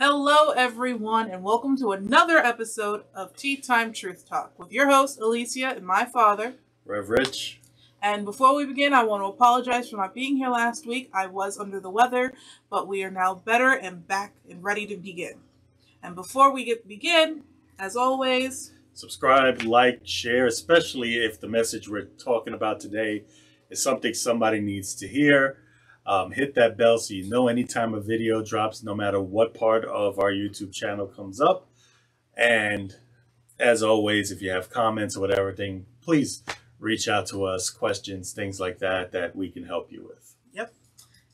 Hello, everyone, and welcome to another episode of Tea Time Truth Talk with your host, Alicia, and my father, Rev Rich. And before we begin, I want to apologize for not being here last week. I was under the weather, but we are now better and back and ready to begin. And before we get begin, as always, subscribe, like, share, especially if the message we're talking about today is something somebody needs to hear. Um, hit that bell so you know anytime a video drops, no matter what part of our YouTube channel comes up. And as always, if you have comments or whatever thing, please reach out to us, questions, things like that, that we can help you with. Yep.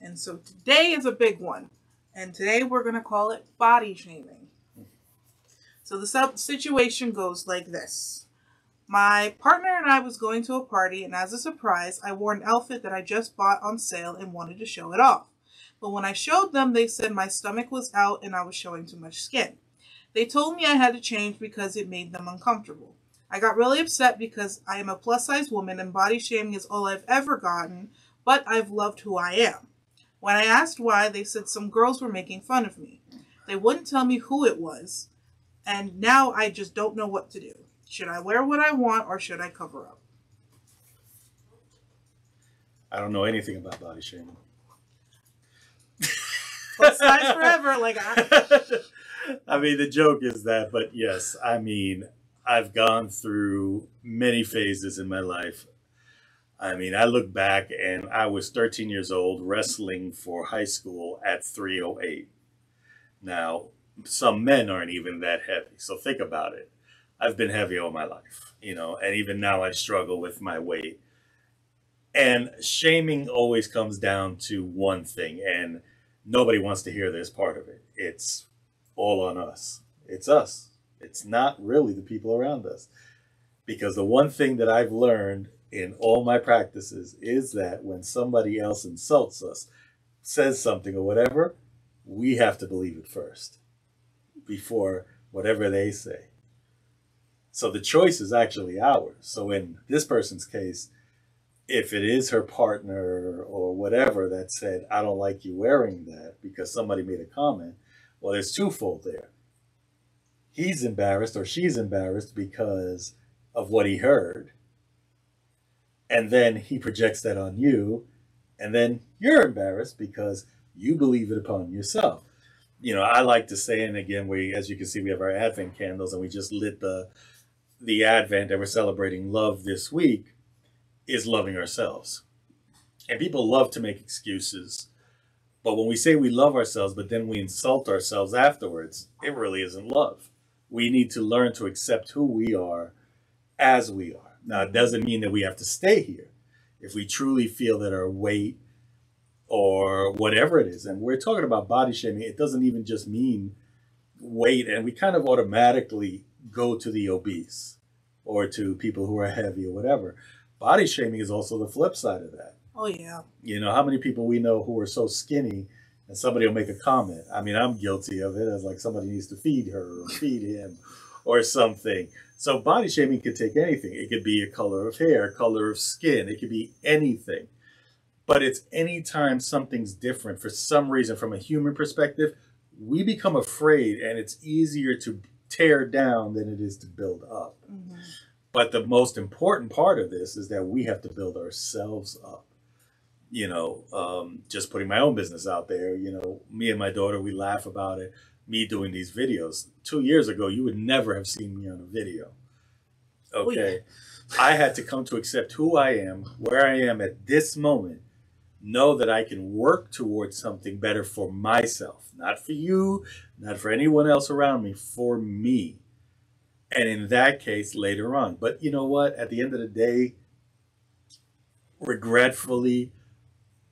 And so today is a big one. And today we're going to call it body shaming. So the situation goes like this. My partner and I was going to a party, and as a surprise, I wore an outfit that I just bought on sale and wanted to show it off. But when I showed them, they said my stomach was out and I was showing too much skin. They told me I had to change because it made them uncomfortable. I got really upset because I am a plus size woman and body shaming is all I've ever gotten, but I've loved who I am. When I asked why, they said some girls were making fun of me. They wouldn't tell me who it was, and now I just don't know what to do. Should I wear what I want or should I cover up? I don't know anything about body shaming. Plus size forever, like I. I mean, the joke is that, but yes, I mean, I've gone through many phases in my life. I mean, I look back and I was 13 years old wrestling for high school at 308. Now, some men aren't even that heavy. So think about it. I've been heavy all my life, you know, and even now I struggle with my weight. And shaming always comes down to one thing, and nobody wants to hear this part of it. It's all on us. It's us. It's not really the people around us. Because the one thing that I've learned in all my practices is that when somebody else insults us, says something or whatever, we have to believe it first before whatever they say. So the choice is actually ours. So in this person's case, if it is her partner or whatever that said, I don't like you wearing that because somebody made a comment, well, there's twofold there. He's embarrassed or she's embarrassed because of what he heard. And then he projects that on you. And then you're embarrassed because you believe it upon yourself. You know, I like to say, and again, we, as you can see, we have our Advent candles and we just lit the the Advent that we're celebrating love this week is loving ourselves. And people love to make excuses. But when we say we love ourselves, but then we insult ourselves afterwards, it really isn't love. We need to learn to accept who we are as we are. Now, it doesn't mean that we have to stay here. If we truly feel that our weight or whatever it is, and we're talking about body shaming, it doesn't even just mean weight. And we kind of automatically go to the obese or to people who are heavy or whatever. Body shaming is also the flip side of that. Oh yeah. You know, how many people we know who are so skinny and somebody will make a comment. I mean, I'm guilty of it as like somebody needs to feed her or feed him or something. So body shaming could take anything. It could be a color of hair, color of skin. It could be anything. But it's anytime something's different for some reason from a human perspective, we become afraid and it's easier to tear down than it is to build up. Mm-hmm. But the most important part of this is that we have to build ourselves up. You know, um, just putting my own business out there, you know, me and my daughter, we laugh about it. Me doing these videos. Two years ago, you would never have seen me on a video. Okay. Oh, yeah. I had to come to accept who I am, where I am at this moment, know that I can work towards something better for myself, not for you, not for anyone else around me, for me. And in that case, later on. But you know what? At the end of the day, regretfully,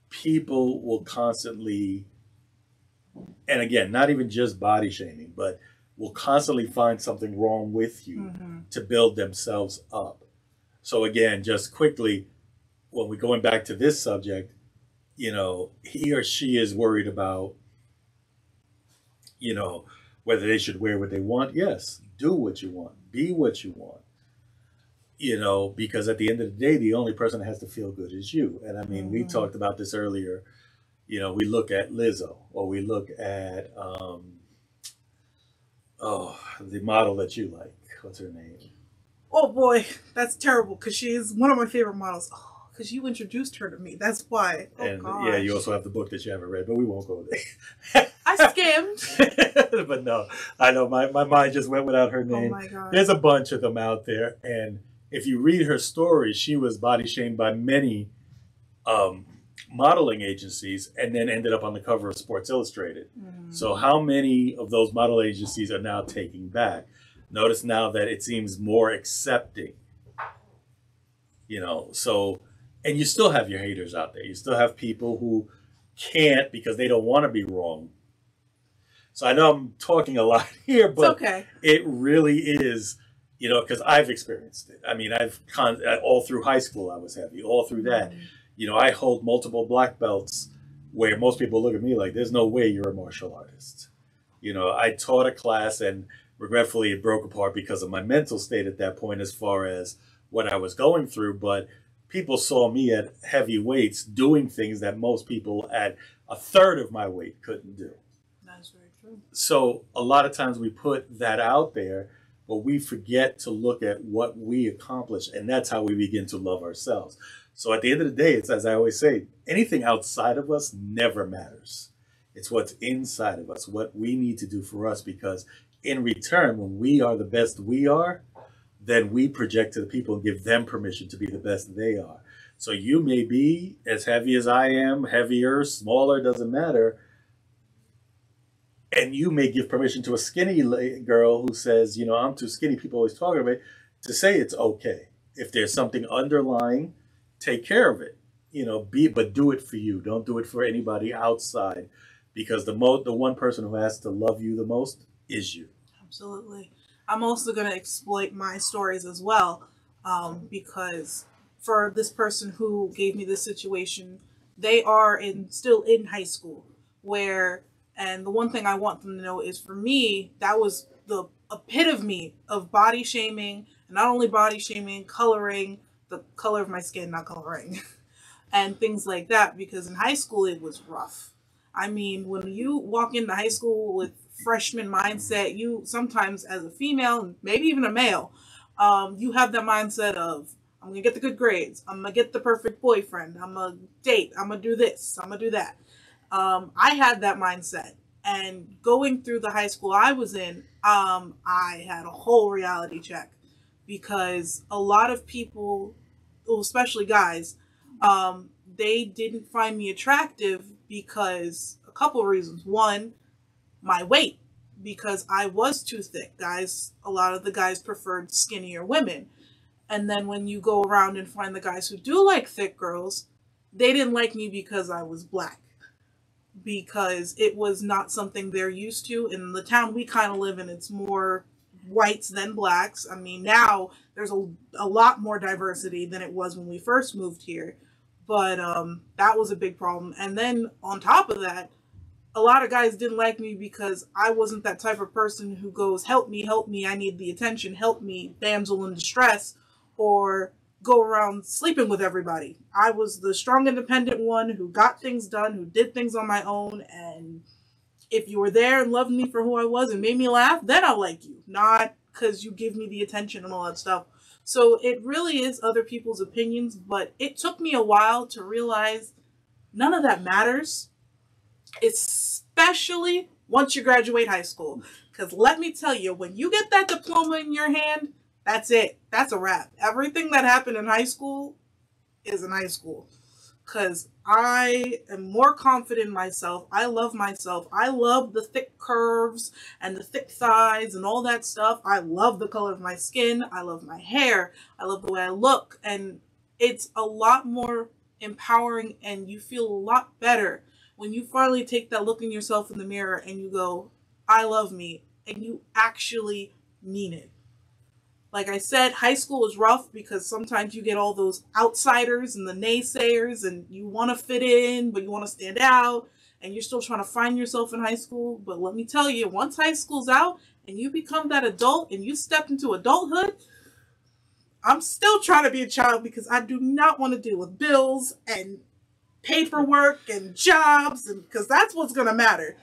people will constantly, and again, not even just body shaming, but will constantly find something wrong with you mm-hmm. to build themselves up. So again, just quickly, when we're going back to this subject, you know, he or she is worried about, you know, whether they should wear what they want. Yes, do what you want, be what you want. You know, because at the end of the day, the only person that has to feel good is you. And I mean, mm-hmm. we talked about this earlier. You know, we look at Lizzo or we look at, um, Oh, the model that you like. What's her name? Oh boy, that's terrible because she is one of my favorite models. Oh, because you introduced her to me. That's why. Oh, and gosh. yeah, you also have the book that you haven't read, but we won't go there. I skimmed. but no, I know my, my mind just went without her name. Oh name. my god. There's a bunch of them out there, and if you read her story, she was body shamed by many um, modeling agencies, and then ended up on the cover of Sports Illustrated. Mm. So, how many of those model agencies are now taking back? Notice now that it seems more accepting. You know, so, and you still have your haters out there. You still have people who can't because they don't want to be wrong. So, I know I'm talking a lot here, but okay. it really is, you know, because I've experienced it. I mean, I've con- all through high school, I was heavy, all through that Mm. you know, I hold multiple black belts where most people look at me like, there's no way you're a martial artist. You know, I taught a class and regretfully it broke apart because of my mental state at that point as far as what I was going through. But people saw me at heavy weights doing things that most people at a third of my weight couldn't do. That's very true. So a lot of times we put that out there, but we forget to look at what we accomplish. And that's how we begin to love ourselves. So at the end of the day, it's as I always say, anything outside of us never matters. It's what's inside of us, what we need to do for us, because in return, when we are the best we are, then we project to the people and give them permission to be the best they are. So you may be as heavy as I am, heavier, smaller, doesn't matter. And you may give permission to a skinny girl who says, you know, I'm too skinny. People always talk about it, to say it's okay. If there's something underlying, take care of it. You know, be but do it for you. Don't do it for anybody outside, because the mo the one person who has to love you the most is you. Absolutely. I'm also going to exploit my stories as well um, because for this person who gave me this situation, they are in still in high school where and the one thing I want them to know is for me that was the epitome of me of body shaming and not only body shaming coloring the color of my skin not coloring and things like that because in high school it was rough. I mean, when you walk into high school with freshman mindset, you sometimes, as a female, maybe even a male, um, you have that mindset of, I'm gonna get the good grades, I'm gonna get the perfect boyfriend, I'm gonna date, I'm gonna do this, I'm gonna do that. Um, I had that mindset, and going through the high school I was in, um, I had a whole reality check because a lot of people, especially guys, um, they didn't find me attractive because a couple of reasons. One, my weight, because I was too thick. Guys, a lot of the guys preferred skinnier women. And then when you go around and find the guys who do like thick girls, they didn't like me because I was black. Because it was not something they're used to. In the town we kind of live in, it's more whites than blacks. I mean, now there's a, a lot more diversity than it was when we first moved here but um, that was a big problem. And then on top of that, a lot of guys didn't like me because I wasn't that type of person who goes, "Help me, help me! I need the attention. Help me, damsel in distress," or go around sleeping with everybody. I was the strong, independent one who got things done, who did things on my own, and if you were there and loved me for who I was and made me laugh, then I'll like you, not because you give me the attention and all that stuff. So it really is other people's opinions, but it took me a while to realize none of that matters, especially once you graduate high school. Because let me tell you, when you get that diploma in your hand, that's it. That's a wrap. Everything that happened in high school is in high school. Because I am more confident in myself. I love myself. I love the thick curves and the thick thighs and all that stuff. I love the color of my skin. I love my hair. I love the way I look. And it's a lot more empowering and you feel a lot better when you finally take that look in yourself in the mirror and you go, I love me. And you actually mean it. Like I said, high school is rough because sometimes you get all those outsiders and the naysayers, and you want to fit in, but you want to stand out, and you're still trying to find yourself in high school. But let me tell you, once high school's out and you become that adult and you step into adulthood, I'm still trying to be a child because I do not want to deal with bills and paperwork and jobs, and because that's what's going to matter.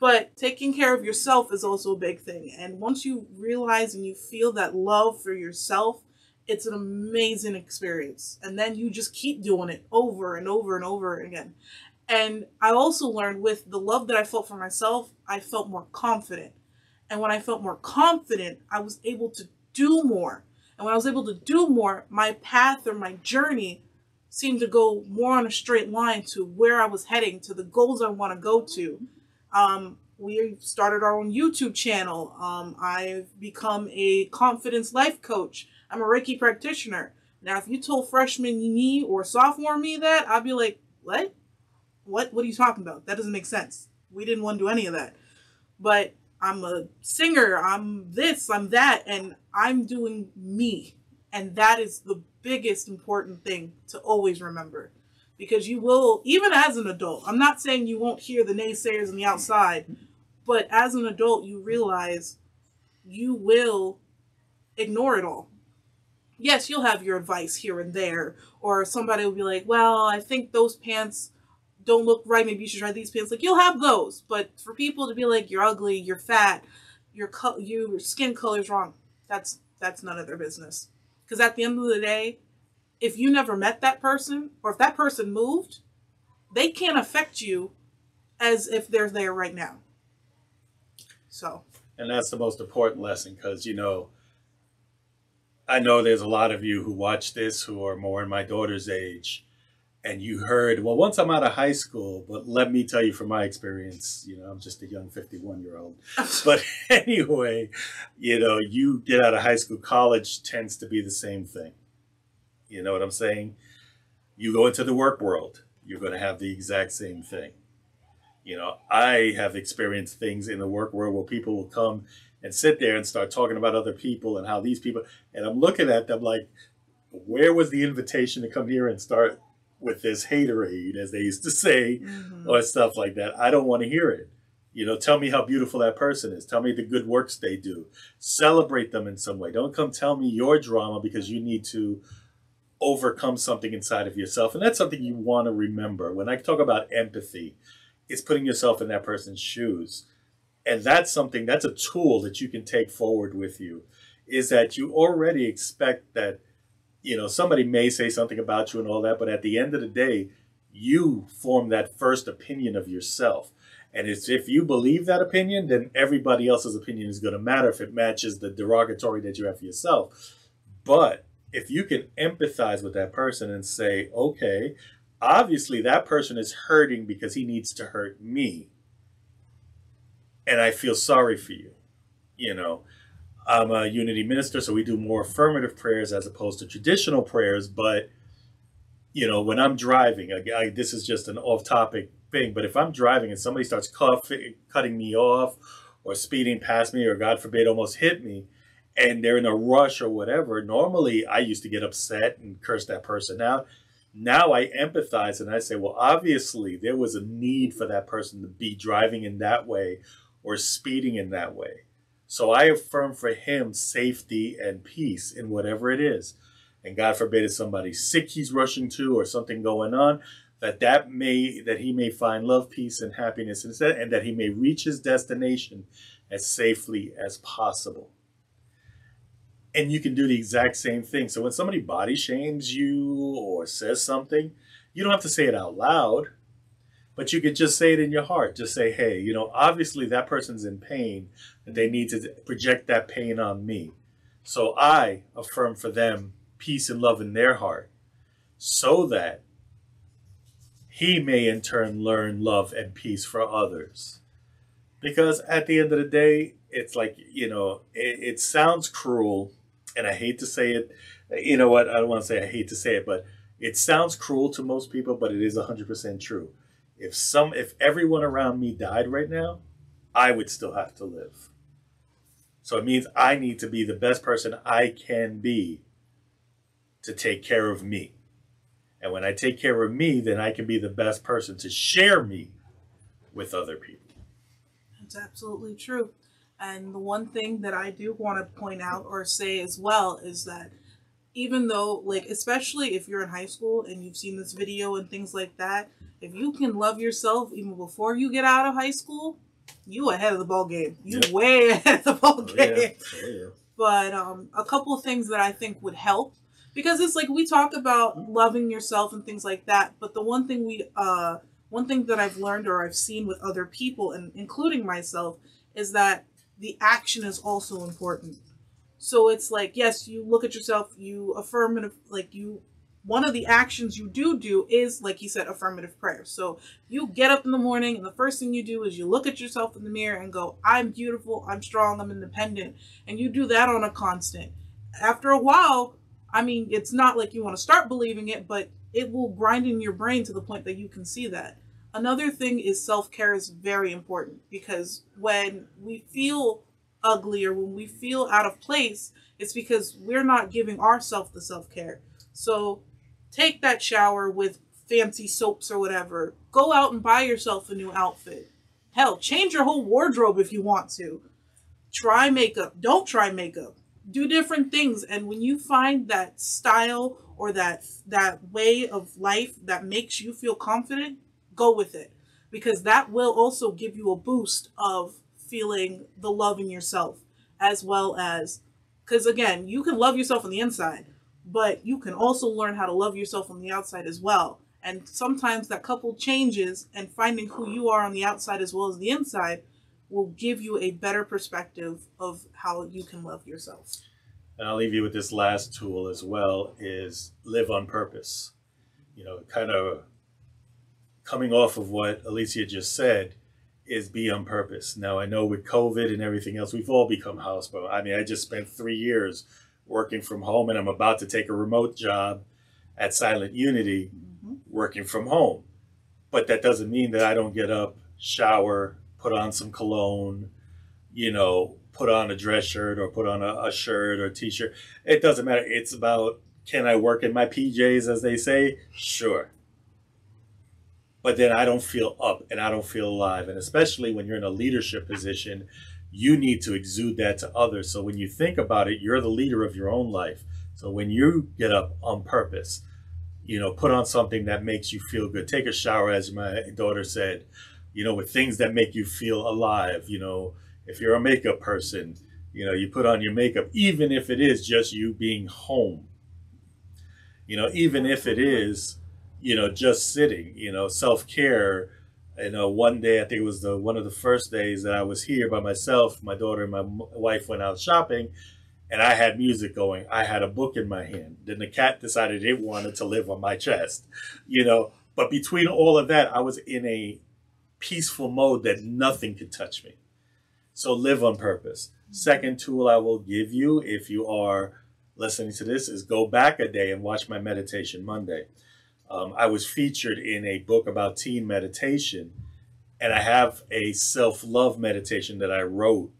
But taking care of yourself is also a big thing. And once you realize and you feel that love for yourself, it's an amazing experience. And then you just keep doing it over and over and over again. And I also learned with the love that I felt for myself, I felt more confident. And when I felt more confident, I was able to do more. And when I was able to do more, my path or my journey seemed to go more on a straight line to where I was heading, to the goals I want to go to. Um, we started our own YouTube channel. Um, I've become a confidence life coach. I'm a Reiki practitioner. Now, if you told freshman me or sophomore me that, I'd be like, what? What? What are you talking about? That doesn't make sense. We didn't want to do any of that. But I'm a singer. I'm this. I'm that. And I'm doing me. And that is the biggest important thing to always remember. Because you will, even as an adult, I'm not saying you won't hear the naysayers on the outside, but as an adult, you realize you will ignore it all yes, you'll have your advice here and there, or somebody will be like, well, I think those pants don't look right. Maybe you should try these pants. Like you'll have those, but for people to be like, you're ugly, you're fat, your co- your skin color's wrong. That's that's none of their business. Because at the end of the day, if you never met that person, or if that person moved, they can't affect you as if they're there right now. So. And that's the most important lesson because you know I know there's a lot of you who watch this who are more in my daughter's age, and you heard, well, once I'm out of high school, but let me tell you from my experience, you know, I'm just a young 51 year old. but anyway, you know, you get out of high school, college tends to be the same thing. You know what I'm saying? You go into the work world, you're going to have the exact same thing. You know, I have experienced things in the work world where people will come and sit there and start talking about other people and how these people and I'm looking at them like where was the invitation to come here and start with this haterade as they used to say mm-hmm. or stuff like that. I don't want to hear it. You know tell me how beautiful that person is. Tell me the good works they do. Celebrate them in some way. Don't come tell me your drama because you need to overcome something inside of yourself. And that's something you want to remember. When I talk about empathy it's putting yourself in that person's shoes. And that's something that's a tool that you can take forward with you is that you already expect that you know somebody may say something about you and all that but at the end of the day you form that first opinion of yourself and it's if you believe that opinion then everybody else's opinion is going to matter if it matches the derogatory that you have for yourself but if you can empathize with that person and say okay obviously that person is hurting because he needs to hurt me and I feel sorry for you. You know, I'm a unity minister, so we do more affirmative prayers as opposed to traditional prayers. But, you know, when I'm driving, I, I, this is just an off topic thing, but if I'm driving and somebody starts cuffing, cutting me off or speeding past me or, God forbid, almost hit me, and they're in a rush or whatever, normally I used to get upset and curse that person out. Now I empathize and I say, well, obviously there was a need for that person to be driving in that way or speeding in that way. So I affirm for him safety and peace in whatever it is. And God forbid if somebody's sick he's rushing to or something going on, that that may that he may find love, peace, and happiness instead, and that he may reach his destination as safely as possible. And you can do the exact same thing. So when somebody body shames you or says something, you don't have to say it out loud but you could just say it in your heart. Just say, hey, you know, obviously that person's in pain and they need to project that pain on me. So I affirm for them peace and love in their heart so that he may in turn learn love and peace for others. Because at the end of the day, it's like, you know, it, it sounds cruel and I hate to say it. You know what? I don't want to say I hate to say it, but it sounds cruel to most people, but it is 100% true if some if everyone around me died right now, I would still have to live. So it means I need to be the best person I can be to take care of me. And when I take care of me, then I can be the best person to share me with other people. That's absolutely true. And the one thing that I do want to point out or say as well is that even though, like, especially if you're in high school and you've seen this video and things like that, if you can love yourself even before you get out of high school, you ahead of the ball game. You yep. way ahead of the ball oh, game. Yeah. Oh, yeah. But um, a couple of things that I think would help because it's like we talk about loving yourself and things like that. But the one thing we uh, one thing that I've learned or I've seen with other people and including myself is that the action is also important. So it's like yes, you look at yourself, you affirmative like you one of the actions you do do is like you said affirmative prayer so you get up in the morning and the first thing you do is you look at yourself in the mirror and go i'm beautiful i'm strong i'm independent. And you do that on a constant. After a while i mean it's not like you want to start believing it but it will grind in your brain to the point that you can see that. Another thing is self-care is very important because when we feel ugly or when we feel out of place it's because we're not giving ourselves the self-care so take that shower with fancy soaps or whatever. Go out and buy yourself a new outfit. Hell, change your whole wardrobe if you want to. Try makeup. Don't try makeup. Do different things and when you find that style or that that way of life that makes you feel confident, go with it because that will also give you a boost of feeling the love in yourself as well as cuz again, you can love yourself on the inside but you can also learn how to love yourself on the outside as well. And sometimes that couple changes and finding who you are on the outside as well as the inside will give you a better perspective of how you can love yourself. And I'll leave you with this last tool as well is live on purpose. You know, kind of coming off of what Alicia just said is be on purpose. Now I know with COVID and everything else, we've all become housebound. I mean, I just spent three years working from home and I'm about to take a remote job at Silent Unity mm-hmm. working from home. But that doesn't mean that I don't get up, shower, put on some cologne, you know, put on a dress shirt or put on a, a shirt or t-shirt. It doesn't matter. It's about can I work in my PJs as they say? Sure. But then I don't feel up and I don't feel alive. And especially when you're in a leadership position you need to exude that to others. So when you think about it, you're the leader of your own life. So when you get up on purpose, you know, put on something that makes you feel good. Take a shower, as my daughter said, you know, with things that make you feel alive. You know, if you're a makeup person, you know, you put on your makeup, even if it is just you being home. You know, even if it is, you know, just sitting, you know, self care you know, one day I think it was the one of the first days that I was here by myself. My daughter and my wife went out shopping, and I had music going. I had a book in my hand. Then the cat decided it wanted to live on my chest, you know. But between all of that, I was in a peaceful mode that nothing could touch me. So live on purpose. Second tool I will give you if you are listening to this is go back a day and watch my meditation Monday um, I was featured in a book about teen meditation, and I have a self love meditation that I wrote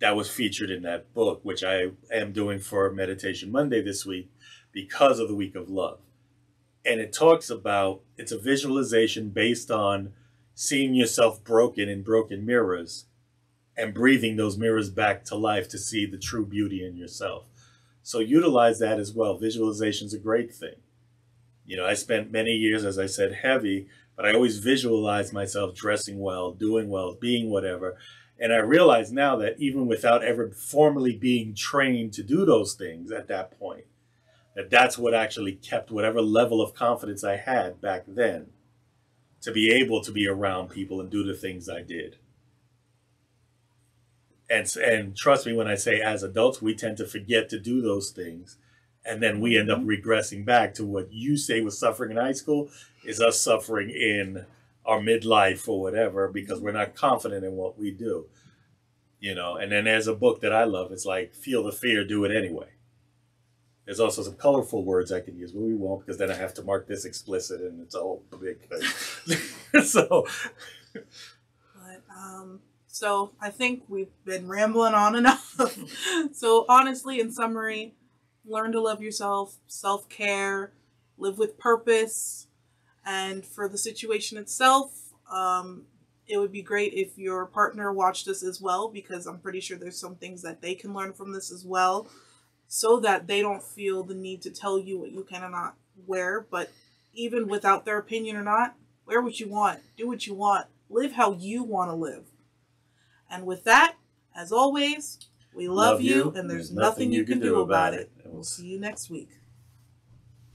that was featured in that book, which I am doing for Meditation Monday this week because of the week of love. And it talks about it's a visualization based on seeing yourself broken in broken mirrors and breathing those mirrors back to life to see the true beauty in yourself. So utilize that as well. Visualization is a great thing. You know, I spent many years, as I said, heavy, but I always visualized myself dressing well, doing well, being whatever. And I realize now that even without ever formally being trained to do those things at that point, that that's what actually kept whatever level of confidence I had back then to be able to be around people and do the things I did. And, and trust me when I say as adults, we tend to forget to do those things and then we end up mm-hmm. regressing back to what you say was suffering in high school is us suffering in our midlife or whatever because we're not confident in what we do you know? And then there's a book that i love. It's like feel the fear do it anyway. There's also some colorful words i can use but we won't because then i have to mark this explicit and it's a whole big thing. So but um so i think we've been rambling on enough. So honestly in summary learn to love yourself, self care, live with purpose. And for the situation itself, um, it would be great if your partner watched this as well, because I'm pretty sure there's some things that they can learn from this as well, so that they don't feel the need to tell you what you can and not wear. But even without their opinion or not, wear what you want, do what you want, live how you want to live. And with that, as always, we love, you, and there's nothing, you can do about it. And we'll see you next week.